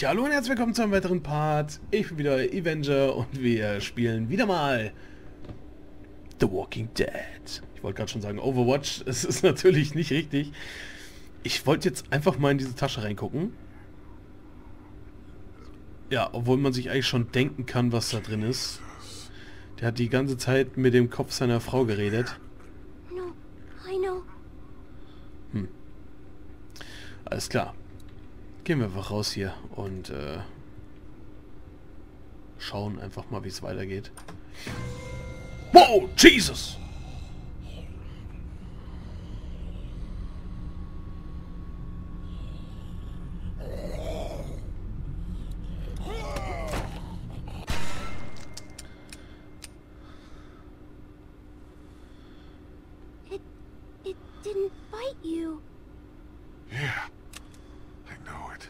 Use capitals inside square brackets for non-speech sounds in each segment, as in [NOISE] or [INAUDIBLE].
Ja, hallo und herzlich willkommen zu einem weiteren Part. Ich bin wieder Avenger und wir spielen wieder mal The Walking Dead. Ich wollte gerade schon sagen Overwatch, [LAUGHS] es ist natürlich nicht richtig. Ich wollte jetzt einfach mal in diese Tasche reingucken. Ja, obwohl man sich eigentlich schon denken kann, was da drin ist. Der hat die ganze Zeit mit dem Kopf seiner Frau geredet. Know. Alles klar. Gehen wir einfach raus hier und äh, schauen einfach mal, wie es weitergeht. Wow, Jesus! It it didn't bite you. Yeah, I know it.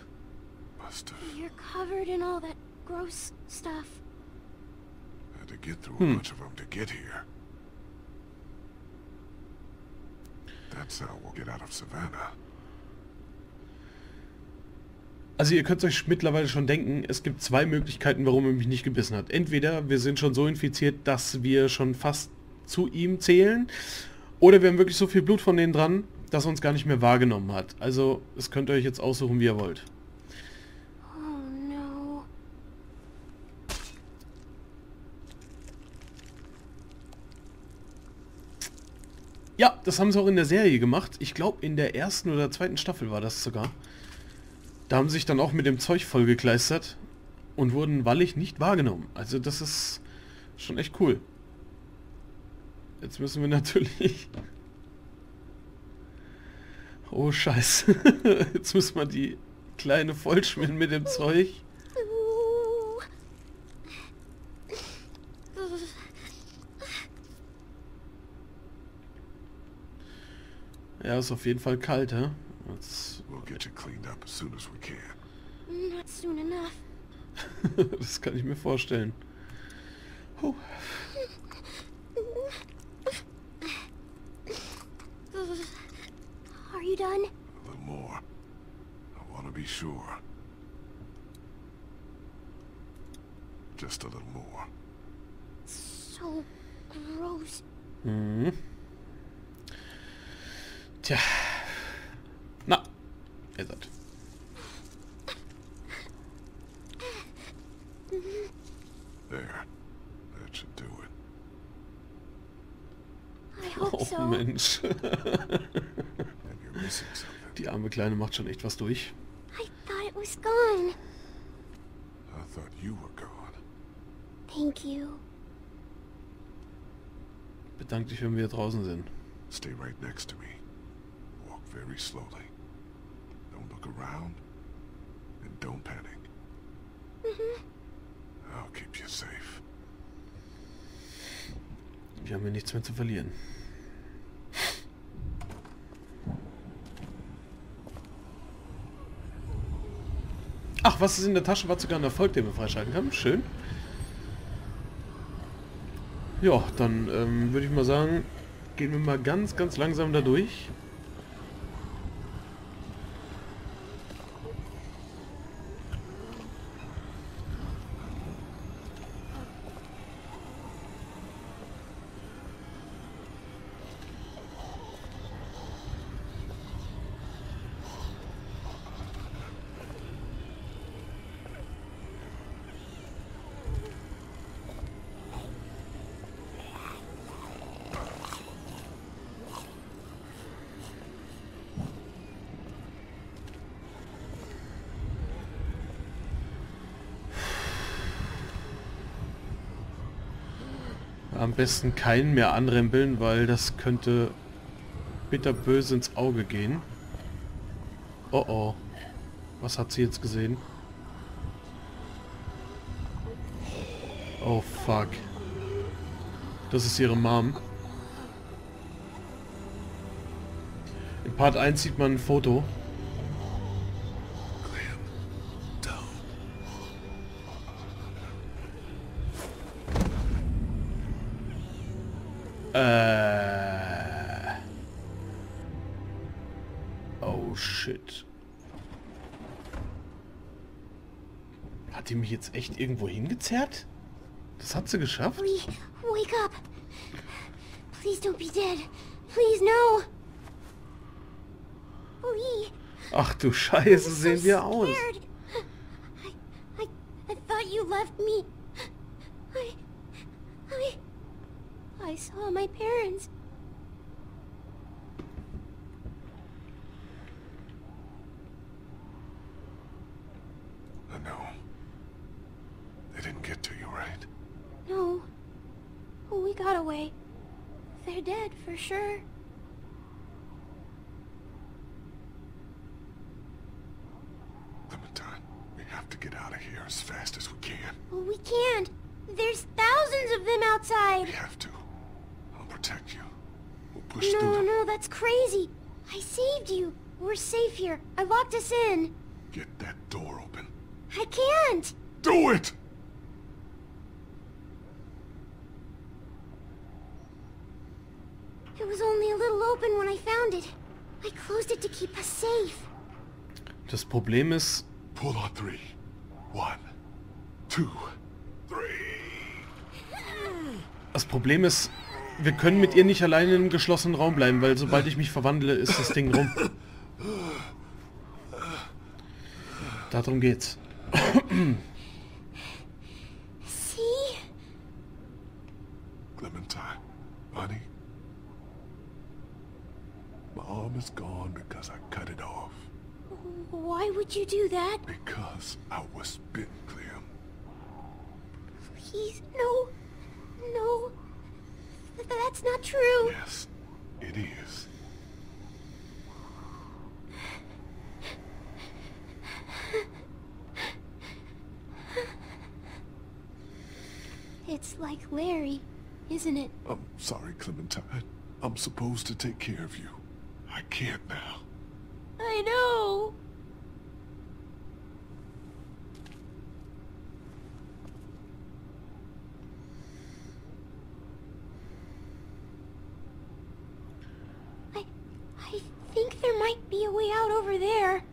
Must have You're covered in all that gross stuff. had to get through Hmm. a bunch of them to get here. That's how we'll get out of Savannah. Also ihr könnt euch mittlerweile schon denken, es gibt zwei Möglichkeiten, warum er mich nicht gebissen hat. Entweder wir sind schon so infiziert, dass wir schon fast zu ihm zählen, oder wir haben wirklich so viel Blut von denen dran, dass er uns gar nicht mehr wahrgenommen hat. Also es könnt ihr euch jetzt aussuchen, wie ihr wollt. Oh no. Ja, das haben sie auch in der Serie gemacht. Ich glaube, in der ersten oder zweiten Staffel war das sogar. Da haben sie sich dann auch mit dem Zeug vollgekleistert und wurden wallig nicht wahrgenommen. Also das ist schon echt cool. Jetzt müssen wir [LAUGHS] natürlich... Oh Scheiße. [LAUGHS] Jetzt müssen wir die Kleine vollschmieren mit dem Zeug. Ja, ist auf jeden Fall kalt, hä? Jetzt, We'll get you cleaned up as soon as we can. Not soon enough. [LAUGHS] das kann ich mir vorstellen. Huh. Are you done? A little more. I want to be sure. Just a little more. So gross. Mhm. Tja. Na, ihr seid. There. That should do it. I hope Oh so. Mensch. [LAUGHS] Die arme Kleine macht schon echt was durch. I thought it was gone. I thought you were gone. Thank you. Bedank dich, wenn wir draußen sind. Stay right next to me. Very slowly. Don't look around. And don't panic. I'll keep you safe. Wir haben hier nichts mehr zu verlieren. Ach, was ist in der Tasche? War sogar ein Erfolg, den wir freischalten können. Schön. Ja, dann ähm, würde ich mal sagen, gehen wir mal ganz, ganz langsam da durch. Am besten keinen mehr anrempeln, weil das könnte bitterböse ins Auge gehen. Oh oh. Was hat sie jetzt gesehen? Oh fuck. Das ist ihre Mom. In Part 1 sieht man ein Foto. Jetzt echt irgendwo hingezerrt? Das hat sie geschafft? Lee, wake up. Please don't be dead. Please, no. Lee, Ach du Scheiße, sehen so wir aus. I, I, I thought you left me. I, I, I saw my parents. I know. They didn't get to you, right? No. We got away. They're dead for sure. Clementine, we have to get out of here as fast as we can. We can't. There's thousands of them outside. We have to. I'll protect you. We'll push No, through them. no, that's crazy. I saved you. We're safe here. I in. Get that door open. I can't. Do it! It was only a little open when I found it. I closed it to keep us safe. Das Problem ist, Pull on three. One, two, three. das Problem ist, wir können mit ihr nicht alleine im geschlossenen Raum bleiben, weil sobald [LAUGHS] ich mich verwandle, ist das Ding rum. Darum geht's. See? Clementine, honey. My arm is gone because I cut it off. Why would you do that? Because I was bitten, Clem. Please, no. No. Th- That's not true. Yes, it is. It's like Larry, isn't it? I'm sorry, Clementine. I'm supposed to take care of you. I can't now. I know. I I think there might be a way out over there.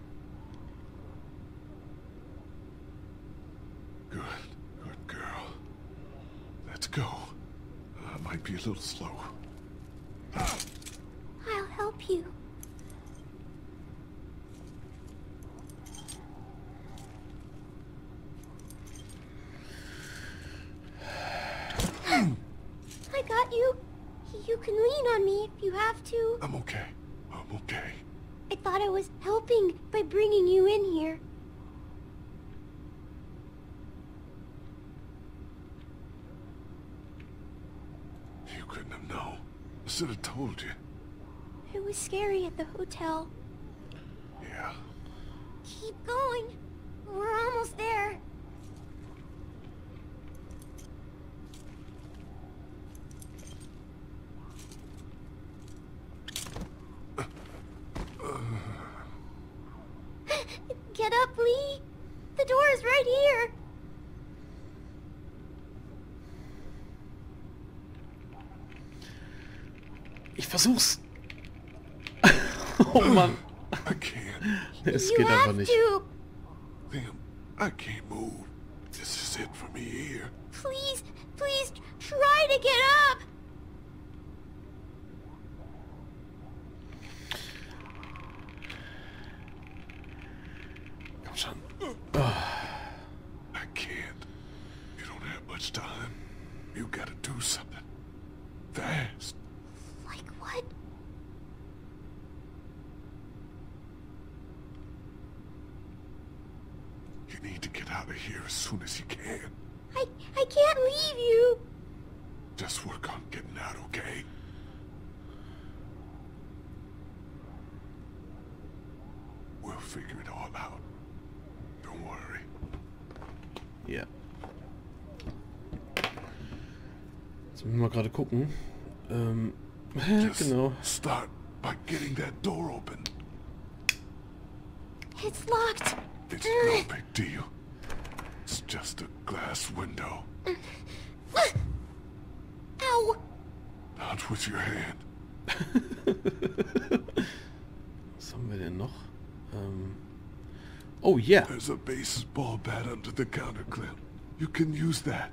Good, good girl. Let's go. I might be a little slow. You. [SIGHS] I got you. You can lean on me if you have to. I'm okay. I'm okay. I thought I was helping by bringing you in here. You couldn't have known. I should have told you. It was scary at the hotel. Yeah. Keep going. We're almost there. [SIGHS] Get up, Lee. The door is right here. Ich versuch's. Oh Mann. I can't. Es you geht einfach have nicht. to. Liam, I can't move. This is it for me here. Please, please try to get up. Komm schon. I can't. You don't have much time. You gotta do something. Fast. Like what? You need to get out of here as soon as you can. I I can't leave you. Just work on getting out, okay? We'll figure it all out. Don't worry. Ja. Jetzt müssen wir mal gerade gucken. Ähm, [LAUGHS] Just genau. start by getting that door open. It's locked. It's no big deal. It's just a glass window. [LAUGHS] Ow. Not with your hand. [LAUGHS] Was haben wir denn noch? Ähm, oh, yeah. There's a baseball bat under the counter, Clem. You can use that.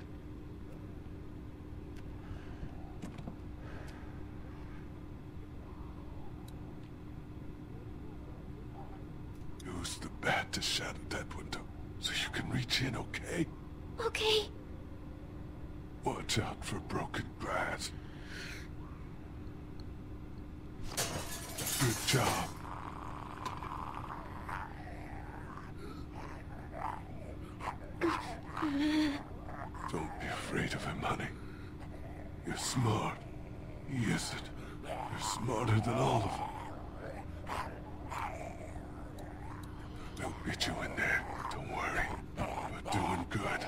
Use bat to shatter that window so you can reach in, okay? Okay. Watch out for broken glass. Good job. Don't be afraid of him, honey. You're smart. He isn't. You're smarter than all of them. They'll get you in there. Don't worry. We're doing good.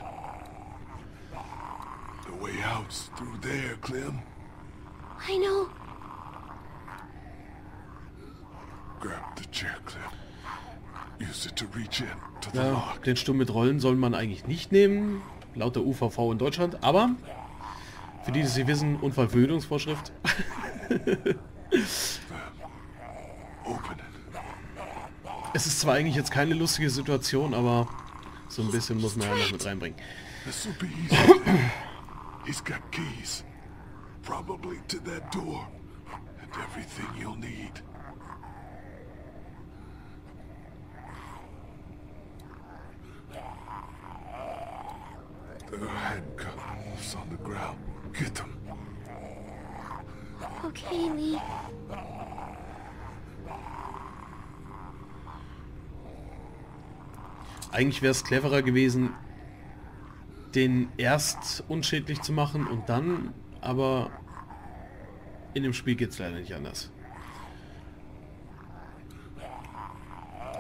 The way out's through there, Clem. I know. Grab the chair, Clem. Use it to reach in to the Ja, lock. den Stumm mit Rollen soll man eigentlich nicht nehmen, laut der UVV in Deutschland, aber für die, die sie wissen, Unfallverhütungsvorschrift. [LAUGHS] Open it. Es ist zwar eigentlich jetzt keine lustige Situation, aber so ein bisschen muss man ja noch mit reinbringen. This'll be easy. He's got keys. Probably to that door. And everything you'll need. There are handcuffs on the ground. Get them. Okay, Lee. Eigentlich wäre es cleverer gewesen, den erst unschädlich zu machen und dann, aber in dem Spiel geht es leider nicht anders.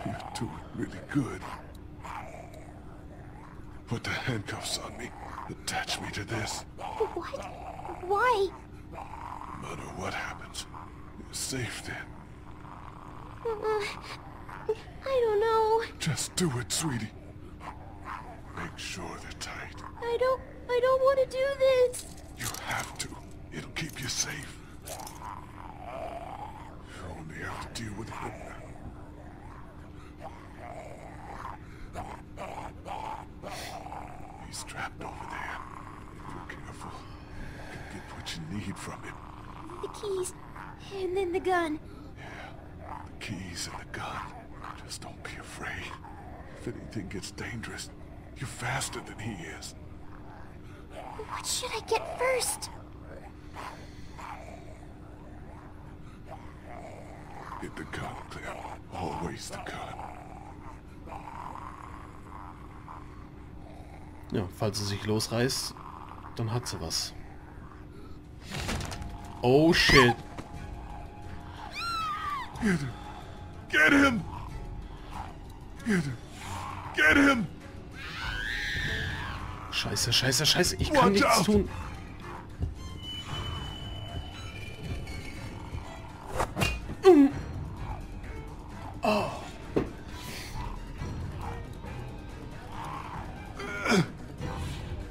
You're doing really good. Put the handcuffs on me. Attach me to this. What? Why? No matter what happens, you're safe then. I don't know. Just do it, sweetie. Make sure they're tight. I don't. I don't want to do this. You have to. It'll keep you safe. You only have to deal with him now. He's trapped over there. If you're careful, you can get what you need from him. The keys, and then the gun. If anything gets dangerous, you're faster than he is. What should I get first? Get the gun, Clem. Always the gun. Ja, falls sie sich losreißt, dann hat sie was. Oh shit. Get him! Get him! Get him! Get him! Scheiße, scheiße, scheiße. Ich kann Watch nichts out. tun. Oh.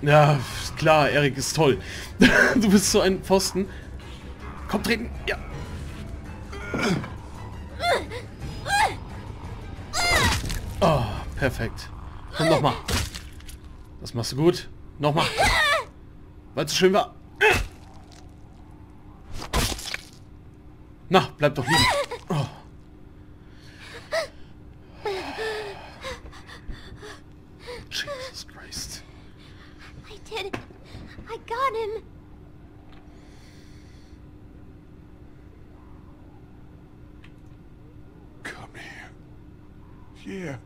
Ja, klar, Erik ist toll. [LAUGHS] Du bist so ein Pfosten. Komm, treten. Ja. Perfekt. Komm nochmal. Das machst du gut. Nochmal. Weil es so schön war. Na, bleib doch liegen. Oh. Jesus Christ. I did. it. I got him. Come here. Yeah,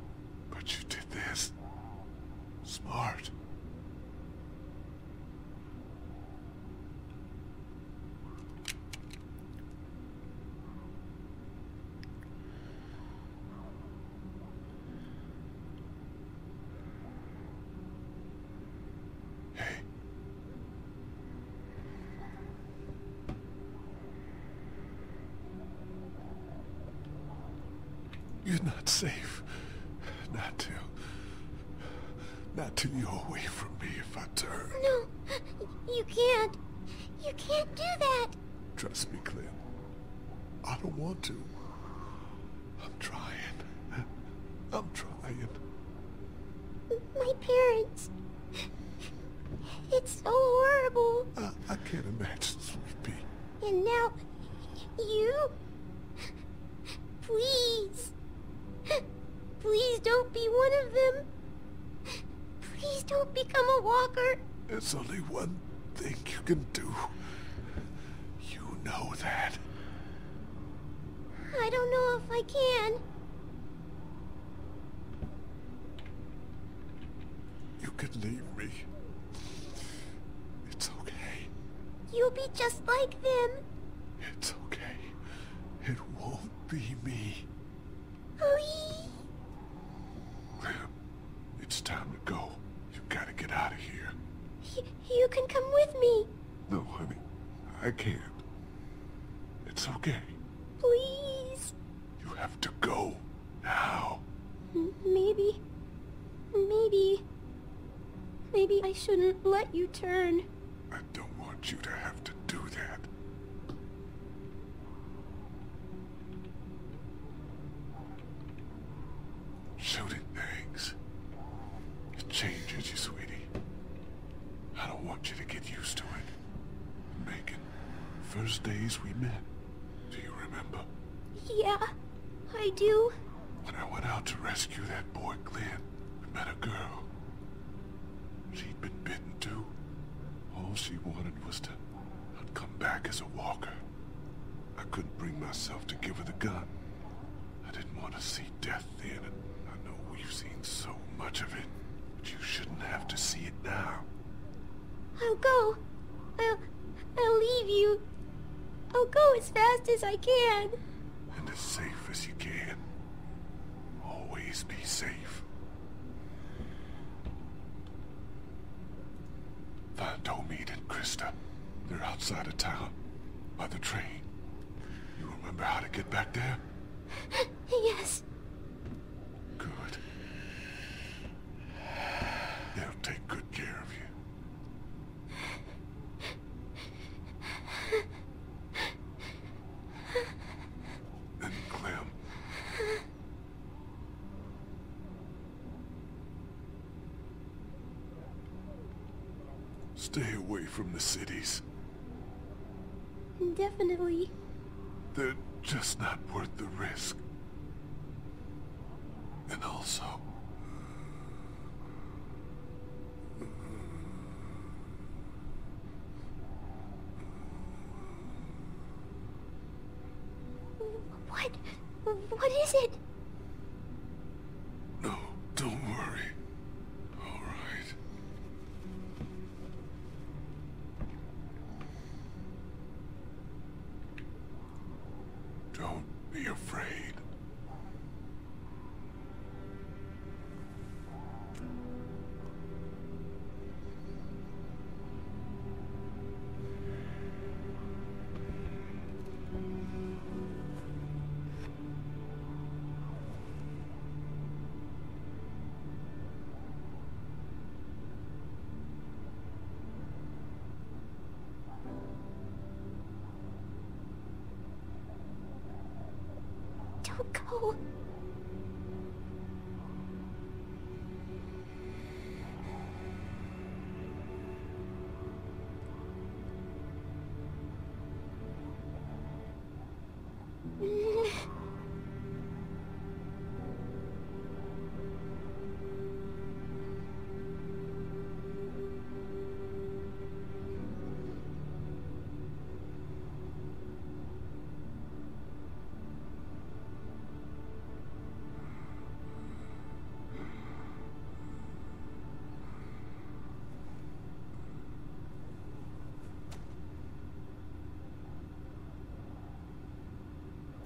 safe. Not till... Not till you're away from me if I turn. No, you can't. You can't do that. Trust me, Clem. I don't want to. I'm trying. I'm trying. It's so horrible. I, I can't imagine, sweet pea. And now, you? Please. Please don't be one of them. Please don't become a walker. There's only one thing you can do. You know that. I don't know if I can. You can leave me. It's okay. You'll be just like them. It's okay. It won't be me. Please. It's time to go. You gotta get out of here. Y- you can come with me. No, honey. I can't. It's okay. Please. You have to go. Now. M- Maybe. Maybe. Maybe I shouldn't let you turn. I don't want you to have to do that. Shooting things. It changes you, sweetie. I don't want you to get used to it. Megan, first days we met. Do you remember? Yeah, I do. When I went out to rescue that boy Glenn, we met a girl. She'd been bitten too. All she wanted was to not come back as a walker. I couldn't bring myself to give her the gun. I didn't want to see death then, and I know we've seen so much of it, but you shouldn't have to see it now. I'll go. I'll... I'll leave you. I'll go as fast as I can. And as safe as you can. Always be safe. Find Omid and Krista. They're outside of town, by the train. You remember how to get back there? Yes. Good. They'll take good care of you. And Clem. Stay away from the cities. Definitely. They're just not worth the risk. And also, Don't [LAUGHS]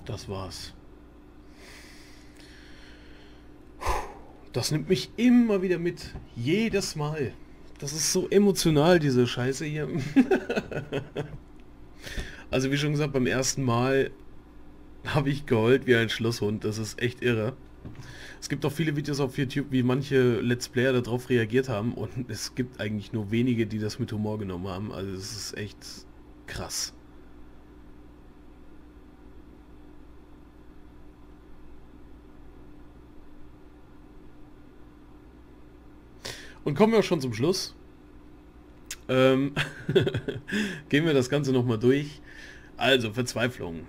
Das war's. Das nimmt mich immer wieder mit. Jedes Mal. Das ist so emotional, diese Scheiße hier. [LAUGHS] also wie schon gesagt, beim ersten Mal habe ich geheult wie ein Schlosshund. Das ist echt irre. Es gibt auch viele Videos auf YouTube, wie manche Let's Player darauf reagiert haben und es gibt eigentlich nur wenige, die das mit Humor genommen haben. Also es ist echt krass. Und kommen wir auch schon zum Schluss. Ähm, [LAUGHS] gehen wir das Ganze nochmal durch. Also, Verzweiflung.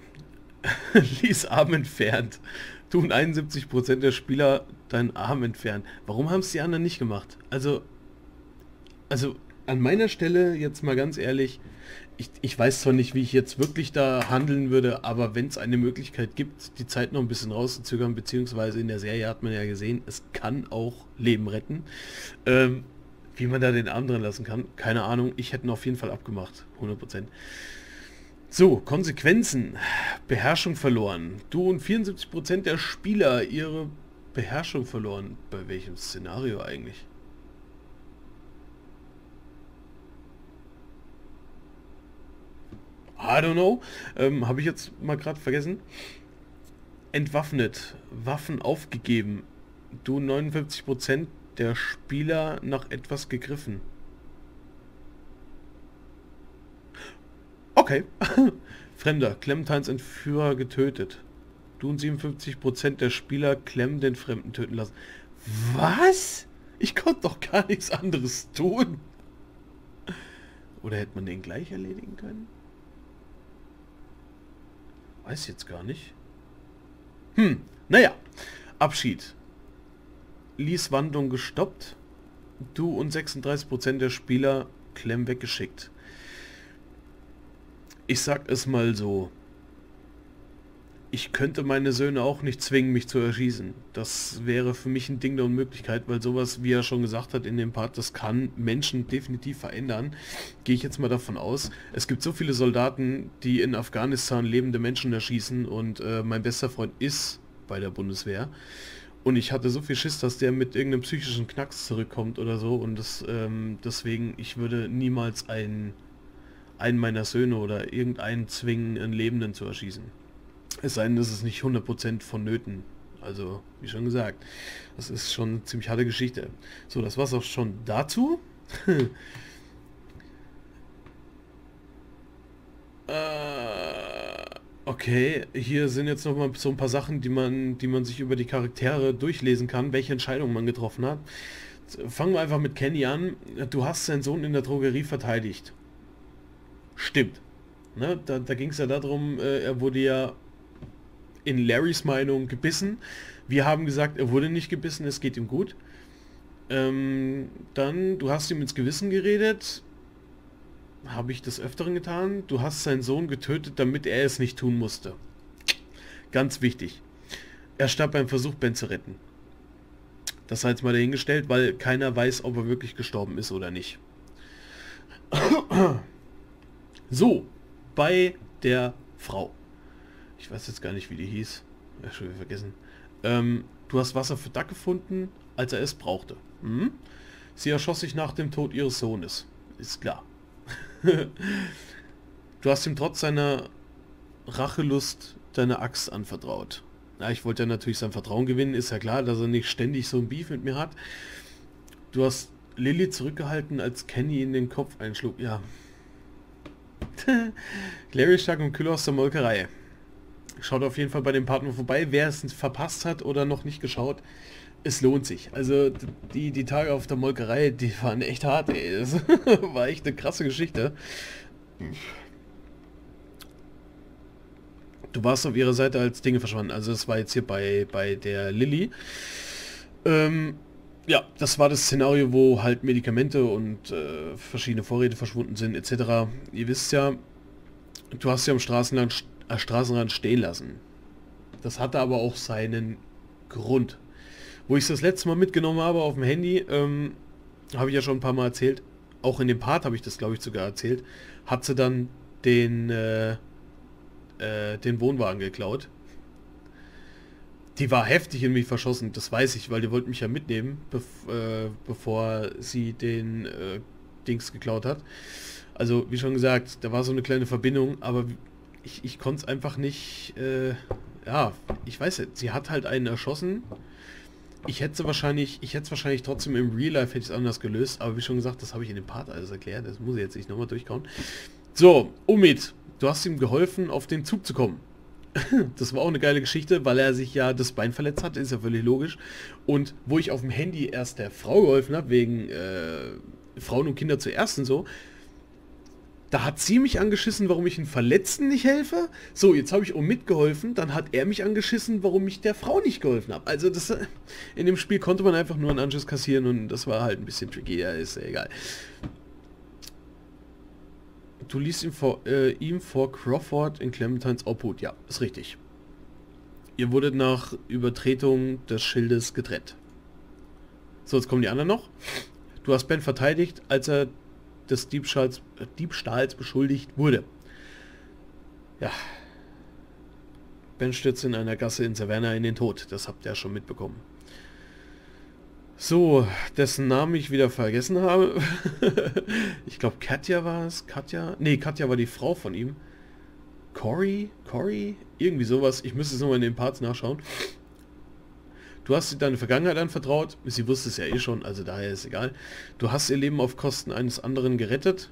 [LAUGHS] Lies Arm entfernt. Tun 71% der Spieler deinen Arm entfernen. Warum haben es die anderen nicht gemacht? Also, also an meiner Stelle jetzt mal ganz ehrlich, ich, ich weiß zwar nicht, wie ich jetzt wirklich da handeln würde, aber wenn es eine Möglichkeit gibt, die Zeit noch ein bisschen rauszuzögern, beziehungsweise in der Serie hat man ja gesehen, es kann auch Leben retten. Ähm, wie man da den Arm drin lassen kann, keine Ahnung. Ich hätte ihn auf jeden Fall abgemacht, 100%. So, Konsequenzen. Beherrschung verloren. Du und 74% der Spieler ihre Beherrschung verloren. Bei welchem Szenario eigentlich? I don't know. Ähm, Habe ich jetzt mal gerade vergessen. Entwaffnet. Waffen aufgegeben. Du 59% der Spieler nach etwas gegriffen. Okay. [LAUGHS] Fremder. Clementines Entführer getötet. Du und 57% der Spieler klemmen den Fremden töten lassen. Was? Ich konnte doch gar nichts anderes tun. Oder hätte man den gleich erledigen können? Weiß jetzt gar nicht. Hm, naja. Abschied. Lies Wandlung gestoppt. Du und 36% der Spieler Klemm weggeschickt. Ich sag es mal so. Ich könnte meine Söhne auch nicht zwingen, mich zu erschießen. Das wäre für mich ein Ding der Unmöglichkeit, weil sowas, wie er schon gesagt hat in dem Part, das kann Menschen definitiv verändern. Gehe ich jetzt mal davon aus. Es gibt so viele Soldaten, die in Afghanistan lebende Menschen erschießen und äh, mein bester Freund ist bei der Bundeswehr. Und ich hatte so viel Schiss, dass der mit irgendeinem psychischen Knacks zurückkommt oder so. Und das, ähm, deswegen, ich würde niemals einen, einen meiner Söhne oder irgendeinen zwingen, einen Lebenden zu erschießen. Es sei denn, das ist nicht 100% vonnöten. Also, wie schon gesagt, das ist schon eine ziemlich harte Geschichte. So, das war es auch schon dazu. [LAUGHS] äh, okay, hier sind jetzt noch mal so ein paar Sachen, die man, die man sich über die Charaktere durchlesen kann, welche Entscheidungen man getroffen hat. Fangen wir einfach mit Kenny an. Du hast seinen Sohn in der Drogerie verteidigt. Stimmt. Ne, da da ging es ja darum, äh, er wurde ja in Larrys Meinung gebissen. Wir haben gesagt, er wurde nicht gebissen, es geht ihm gut. Ähm, dann, du hast ihm ins Gewissen geredet. Habe ich das öfteren getan. Du hast seinen Sohn getötet, damit er es nicht tun musste. Ganz wichtig. Er starb beim Versuch, Ben zu retten. Das sei jetzt mal dahingestellt, weil keiner weiß, ob er wirklich gestorben ist oder nicht. So, bei der Frau. Ich weiß jetzt gar nicht, wie die hieß. Ja, schon wieder vergessen. Ähm, du hast Wasser für Duck gefunden, als er es brauchte. Hm? Sie erschoss sich nach dem Tod ihres Sohnes. Ist klar. [LAUGHS] du hast ihm trotz seiner Rachelust deine Axt anvertraut. Ja, ich wollte ja natürlich sein Vertrauen gewinnen. Ist ja klar, dass er nicht ständig so ein Beef mit mir hat. Du hast Lilly zurückgehalten, als Kenny in den Kopf einschlug. Ja. [LAUGHS] Larry Stark und Küller aus der Molkerei. Schaut auf jeden Fall bei dem Partner vorbei. Wer es verpasst hat oder noch nicht geschaut, es lohnt sich. Also die, die Tage auf der Molkerei, die waren echt hart, ey. Das [LAUGHS] war echt eine krasse Geschichte. Du warst auf ihrer Seite, als Dinge verschwanden. Also das war jetzt hier bei, bei der Lilly. Ähm, ja, das war das Szenario, wo halt Medikamente und äh, verschiedene Vorräte verschwunden sind, etc. Ihr wisst ja, du hast ja am Straßenland am Straßenrand stehen lassen. Das hatte aber auch seinen Grund. Wo ich es das letzte Mal mitgenommen habe auf dem Handy, ähm, habe ich ja schon ein paar Mal erzählt, auch in dem Part habe ich das glaube ich sogar erzählt, hat sie dann den, äh, äh, den Wohnwagen geklaut. Die war heftig in mich verschossen, das weiß ich, weil die wollten mich ja mitnehmen, bev äh, bevor sie den äh, Dings geklaut hat. Also wie schon gesagt, da war so eine kleine Verbindung, aber ich, ich konnte es einfach nicht, äh, ja, ich weiß nicht, sie hat halt einen erschossen. Ich hätte wahrscheinlich, ich hätte es wahrscheinlich trotzdem im Real Life hätte ich es anders gelöst, aber wie schon gesagt, das habe ich in dem Part alles erklärt, das muss ich jetzt nicht nochmal durchkauen. So, Omid, du hast ihm geholfen, auf den Zug zu kommen. [LAUGHS] das war auch eine geile Geschichte, weil er sich ja das Bein verletzt hat, ist ja völlig logisch. Und wo ich auf dem Handy erst der Frau geholfen habe, wegen, äh, Frauen und Kinder zuerst und so. Da hat sie mich angeschissen, warum ich einen Verletzten nicht helfe. So, jetzt habe ich auch mitgeholfen. Dann hat er mich angeschissen, warum ich der Frau nicht geholfen habe. Also das in dem Spiel konnte man einfach nur einen Anschiss kassieren und das war halt ein bisschen tricky. Ja, ist ja egal. Du liest ihm vor, äh, ihm vor Crawford in Clementines Obhut. Ja, ist richtig. Ihr wurdet nach Übertretung des Schildes getrennt. So, jetzt kommen die anderen noch. Du hast Ben verteidigt, als er des Diebstahls, Diebstahls beschuldigt wurde. Ja. Ben stürzt in einer Gasse in Savannah in den Tod. Das habt ihr schon mitbekommen. So, dessen Namen ich wieder vergessen habe. [LAUGHS] ich glaube, Katja war es. Katja? Nee, Katja war die Frau von ihm. Cory? Cory? Irgendwie sowas. Ich müsste es nochmal in den Parts nachschauen. Du hast sie deine Vergangenheit anvertraut, sie wusste es ja eh schon, also daher ist egal. Du hast ihr Leben auf Kosten eines anderen gerettet.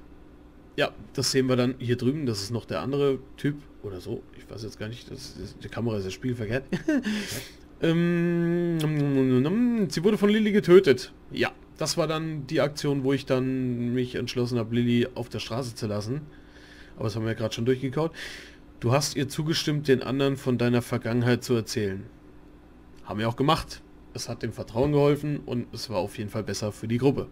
Ja, das sehen wir dann hier drüben, das ist noch der andere Typ oder so. Ich weiß jetzt gar nicht, das ist, die Kamera ist ja spiegelverkehrt. [LAUGHS] ähm, sie wurde von Lilly getötet. Ja, das war dann die Aktion, wo ich dann mich entschlossen habe, Lilly auf der Straße zu lassen. Aber das haben wir ja gerade schon durchgekaut. Du hast ihr zugestimmt, den anderen von deiner Vergangenheit zu erzählen. Haben wir auch gemacht. Es hat dem Vertrauen geholfen und es war auf jeden Fall besser für die Gruppe.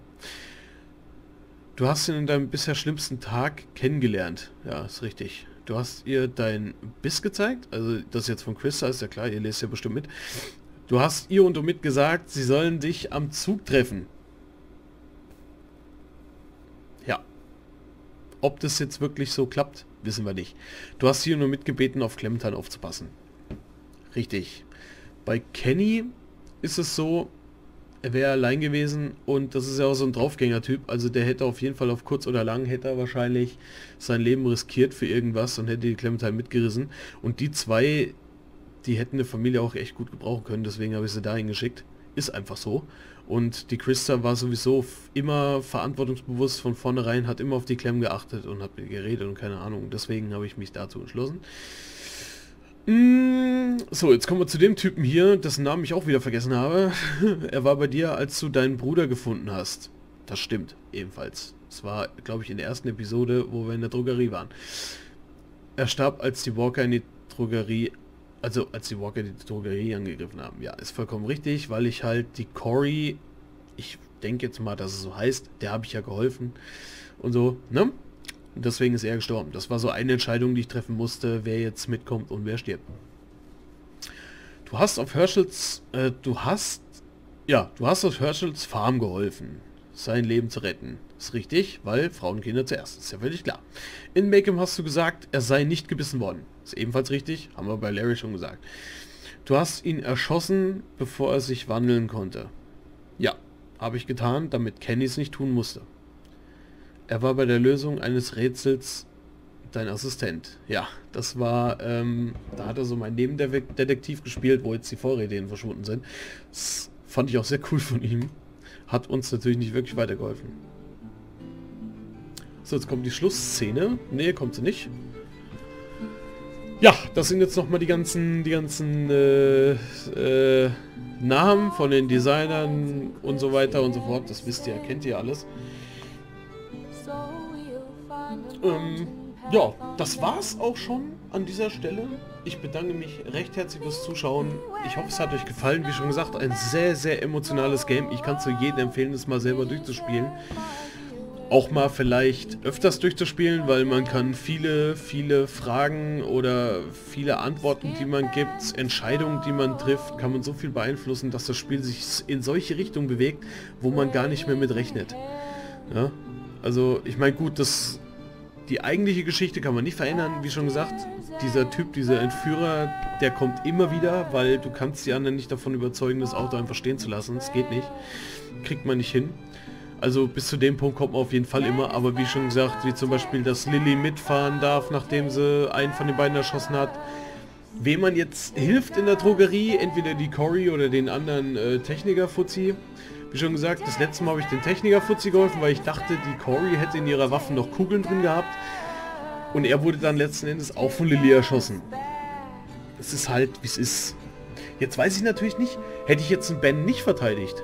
Du hast ihn in deinem bisher schlimmsten Tag kennengelernt. Ja, ist richtig. Du hast ihr dein Biss gezeigt. Also das ist jetzt von Chris, ist ja klar, ihr lest ja bestimmt mit. Du hast ihr und Omid gesagt, sie sollen dich am Zug treffen. Ja. Ob das jetzt wirklich so klappt, wissen wir nicht. Du hast hier nur mitgebeten, auf Clementine aufzupassen. Richtig. Bei Kenny ist es so, er wäre allein gewesen und das ist ja auch so ein Draufgänger-Typ. Also der hätte auf jeden Fall auf kurz oder lang hätte er wahrscheinlich sein Leben riskiert für irgendwas und hätte die Clementine mitgerissen. Und die zwei, die hätten eine Familie auch echt gut gebrauchen können, deswegen habe ich sie dahin geschickt. Ist einfach so. Und die Christa war sowieso immer verantwortungsbewusst von vornherein, hat immer auf die Clem geachtet und hat mit geredet und keine Ahnung. Deswegen habe ich mich dazu entschlossen. Mm, so, jetzt kommen wir zu dem Typen hier, dessen Namen ich auch wieder vergessen habe. [LAUGHS] er war bei dir, als du deinen Bruder gefunden hast. Das stimmt, ebenfalls. Es war, glaube ich, in der ersten Episode, wo wir in der Drogerie waren. Er starb, als die Walker in die Drogerie, also als die Walker die Drogerie angegriffen haben. Ja, ist vollkommen richtig, weil ich halt die Cory, ich denke jetzt mal, dass es so heißt, der habe ich ja geholfen und so, ne? Und deswegen ist er gestorben. Das war so eine Entscheidung, die ich treffen musste, wer jetzt mitkommt und wer stirbt. Du hast auf Herschels, äh, du hast, ja, du hast auf Herschels Farm geholfen, sein Leben zu retten. Ist richtig, weil Frauen und Kinder zuerst. Ist ja völlig klar. In Macam hast du gesagt, er sei nicht gebissen worden. Ist ebenfalls richtig, haben wir bei Larry schon gesagt. Du hast ihn erschossen, bevor er sich wandeln konnte. Ja, habe ich getan, damit Kenny es nicht tun musste. Er war bei der Lösung eines Rätsels dein Assistent. Ja, das war, ähm, da hat er so mein Nebendetektiv gespielt, wo jetzt die Vorräte verschwunden sind. Das fand ich auch sehr cool von ihm. Hat uns natürlich nicht wirklich weitergeholfen. So, jetzt kommt die Schlussszene. Nee, kommt sie nicht. Ja, das sind jetzt nochmal die ganzen, die ganzen äh, äh, Namen von den Designern und so weiter und so fort. Das wisst ihr, kennt ihr alles. Ähm, ja, das war's auch schon an dieser Stelle. Ich bedanke mich recht herzlich fürs Zuschauen. Ich hoffe, es hat euch gefallen. Wie schon gesagt, ein sehr, sehr emotionales Game. Ich kann es jedem empfehlen, es mal selber durchzuspielen. Auch mal vielleicht öfters durchzuspielen, weil man kann viele, viele Fragen oder viele Antworten, die man gibt, Entscheidungen, die man trifft, kann man so viel beeinflussen, dass das Spiel sich in solche Richtungen bewegt, wo man gar nicht mehr mit rechnet. Ja? Also ich meine gut, das die eigentliche Geschichte kann man nicht verändern, wie schon gesagt. Dieser Typ, dieser Entführer, der kommt immer wieder, weil du kannst die anderen nicht davon überzeugen, das Auto einfach stehen zu lassen. Das geht nicht. Kriegt man nicht hin. Also bis zu dem Punkt kommt man auf jeden Fall immer, aber wie schon gesagt, wie zum Beispiel, dass Lilly mitfahren darf, nachdem sie einen von den beiden erschossen hat. Wem man jetzt hilft in der Drogerie, entweder die Cory oder den anderen äh, Techniker-Fuzzi, wie schon gesagt, das letzte Mal habe ich den Techniker Fuzzi geholfen, weil ich dachte, die Cory hätte in ihrer Waffe noch Kugeln drin gehabt. Und er wurde dann letzten Endes auch von Lilly erschossen. Es ist halt, wie es ist. Jetzt weiß ich natürlich nicht, hätte ich jetzt einen Ben nicht verteidigt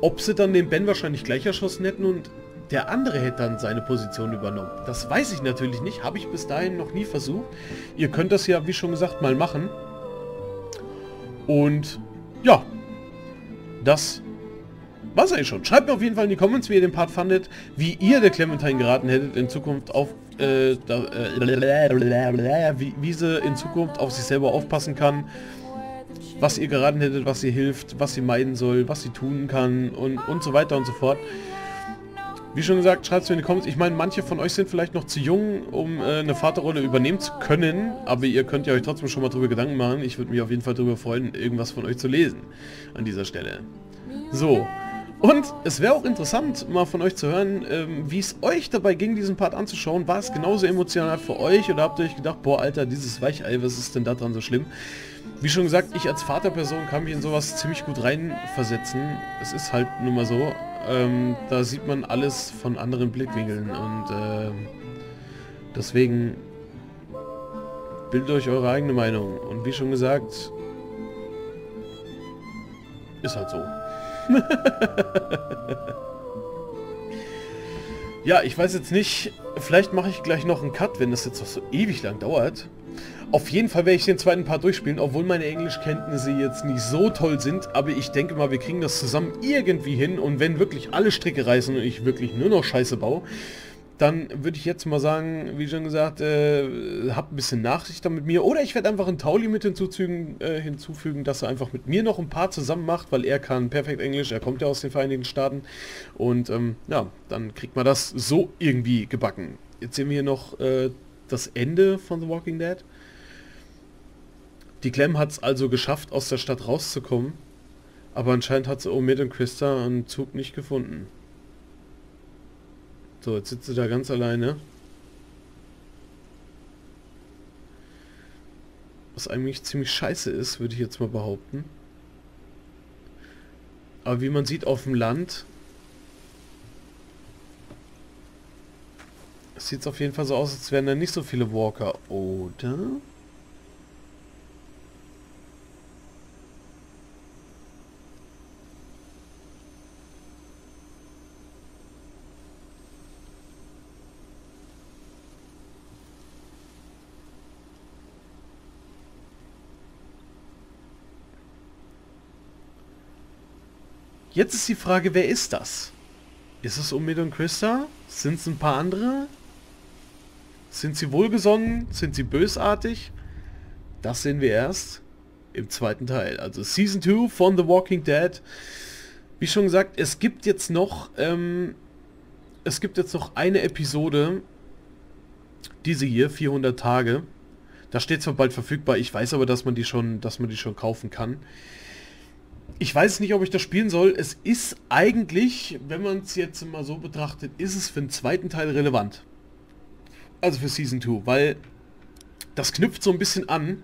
Ob sie dann den Ben wahrscheinlich gleich erschossen hätten und der andere hätte dann seine Position übernommen. Das weiß ich natürlich nicht, habe ich bis dahin noch nie versucht. Ihr könnt das ja, wie schon gesagt, mal machen. Und ja, das war's eigentlich schon. Schreibt mir auf jeden Fall in die Comments, wie ihr den Part fandet, wie ihr der Clementine geraten hättet in Zukunft auf, äh, da, äh, wie, wie sie in Zukunft auf sich selber aufpassen kann, was ihr geraten hättet, was ihr hilft, was sie meiden soll, was sie tun kann und, und so weiter und so fort. Wie schon gesagt, schreibt es mir in die Comments. Ich meine, manche von euch sind vielleicht noch zu jung, um äh, eine Vaterrolle übernehmen zu können, aber ihr könnt ja euch trotzdem schon mal drüber Gedanken machen. Ich würde mich auf jeden Fall darüber freuen, irgendwas von euch zu lesen an dieser Stelle. So, und es wäre auch interessant, mal von euch zu hören, ähm, wie es euch dabei ging, diesen Part anzuschauen. War es genauso emotional für euch oder habt ihr euch gedacht, boah, Alter, dieses Weichei, was ist denn da dran so schlimm? Wie schon gesagt, ich als Vaterperson kann mich in sowas ziemlich gut reinversetzen. Es ist halt nun mal so, ähm, da sieht man alles von anderen Blickwinkeln und äh, deswegen bildet euch eure eigene Meinung. Und wie schon gesagt, ist halt so. Ja, ich weiß jetzt nicht, vielleicht mache ich gleich noch einen Cut, wenn das jetzt noch so ewig lang dauert. Auf jeden Fall werde ich den zweiten Part durchspielen, obwohl meine Englischkenntnisse jetzt nicht so toll sind, aber ich denke mal, wir kriegen das zusammen irgendwie hin und wenn wirklich alle Stricke reißen und ich wirklich nur noch Scheiße baue, dann würde ich jetzt mal sagen, wie schon gesagt, äh, habt ein bisschen Nachsicht dann mit mir. Oder ich werde einfach einen Tauli mit hinzufügen, äh, hinzufügen, dass er einfach mit mir noch ein paar zusammen macht, weil er kann perfekt Englisch, er kommt ja aus den Vereinigten Staaten. Und ähm, ja, dann kriegt man das so irgendwie gebacken. Jetzt sehen wir hier noch äh, das Ende von The Walking Dead. Die Clem hat es also geschafft, aus der Stadt rauszukommen. Aber anscheinend hat sie Omid und Christa einen Zug nicht gefunden. So, jetzt sitzt sie da ganz alleine. Was eigentlich ziemlich scheiße ist, würde ich jetzt mal behaupten. Aber wie man sieht auf dem Land, sieht es auf jeden Fall so aus, als wären da nicht so viele Walker, oder? Jetzt ist die Frage, wer ist das? Ist es Omid und Christa? Sind es ein paar andere? Sind sie wohlgesonnen? Sind sie bösartig? Das sehen wir erst im zweiten Teil. Also Season 2 von The Walking Dead. Wie schon gesagt, es gibt jetzt noch ähm, es gibt jetzt noch eine Episode, diese hier, 400 Tage. Da steht zwar bald verfügbar, ich weiß aber, dass man die schon, dass man die schon kaufen kann. Ich weiß nicht, ob ich das spielen soll. Es ist eigentlich, wenn man es jetzt mal so betrachtet, ist es für den zweiten Teil relevant. Also für Season 2, weil das knüpft so ein bisschen an.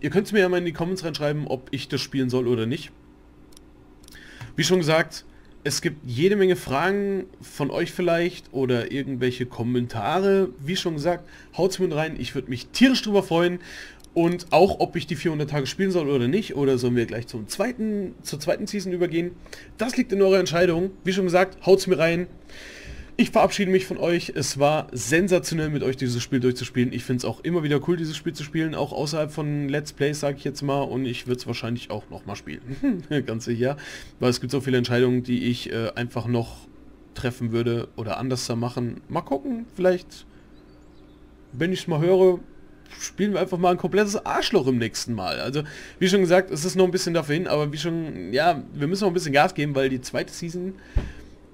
Ihr könnt mir ja mal in die Comments reinschreiben, ob ich das spielen soll oder nicht. Wie schon gesagt, es gibt jede Menge Fragen von euch vielleicht oder irgendwelche Kommentare. Wie schon gesagt, haut's mir rein. Ich würde mich tierisch drüber freuen. Und auch, ob ich die 400 Tage spielen soll oder nicht, oder sollen wir gleich zum zweiten, zur zweiten Season übergehen, das liegt in eurer Entscheidung. Wie schon gesagt, haut's mir rein. Ich verabschiede mich von euch. Es war sensationell mit euch dieses Spiel durchzuspielen. Ich finde es auch immer wieder cool, dieses Spiel zu spielen, auch außerhalb von Let's Plays, sage ich jetzt mal. Und ich würde es wahrscheinlich auch nochmal spielen. [LAUGHS] Ganz sicher. Weil es gibt so viele Entscheidungen, die ich äh, einfach noch treffen würde oder anders machen. Mal gucken, vielleicht, wenn ich es mal höre, spielen wir einfach mal ein komplettes Arschloch im nächsten Mal. Also, wie schon gesagt, es ist noch ein bisschen dafür hin, aber wie schon, ja, wir müssen noch ein bisschen Gas geben, weil die zweite Season,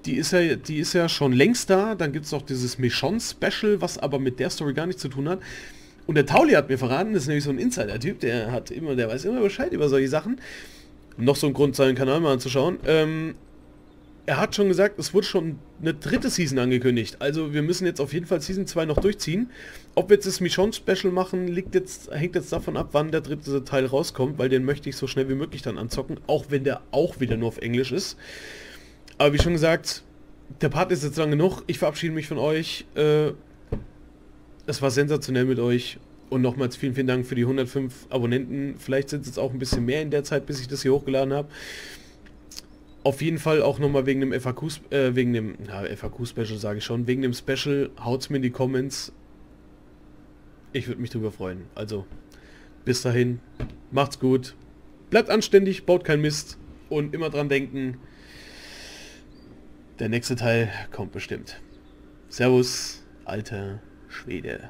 die ist ja, die ist ja schon längst da. Dann gibt es auch dieses Michonne-Special, was aber mit der Story gar nichts zu tun hat. Und der Tauli hat mir verraten, das ist nämlich so ein Insider-Typ, der hat immer, der weiß immer Bescheid über solche Sachen. Noch so ein Grund, seinen Kanal mal anzuschauen. Ähm, er hat schon gesagt, es wurde schon eine dritte Season angekündigt. Also wir müssen jetzt auf jeden Fall Season 2 noch durchziehen. Ob wir jetzt das Michonne Special machen, liegt jetzt, hängt jetzt davon ab, wann der dritte Teil rauskommt, weil den möchte ich so schnell wie möglich dann anzocken, auch wenn der auch wieder nur auf Englisch ist. Aber wie schon gesagt, der Part ist jetzt lang genug. Ich verabschiede mich von euch. Äh, es war sensationell mit euch. Und nochmals vielen, vielen Dank für die 105 Abonnenten. Vielleicht sind es jetzt auch ein bisschen mehr in der Zeit, bis ich das hier hochgeladen habe. Auf jeden Fall auch nochmal wegen dem FAQ, äh, wegen dem, ja, FAQ-Special sage ich schon, wegen dem Special, haut's mir in die Comments. Ich würde mich drüber freuen. Also, bis dahin, macht's gut, bleibt anständig, baut kein Mist und immer dran denken, der nächste Teil kommt bestimmt. Servus, alter Schwede.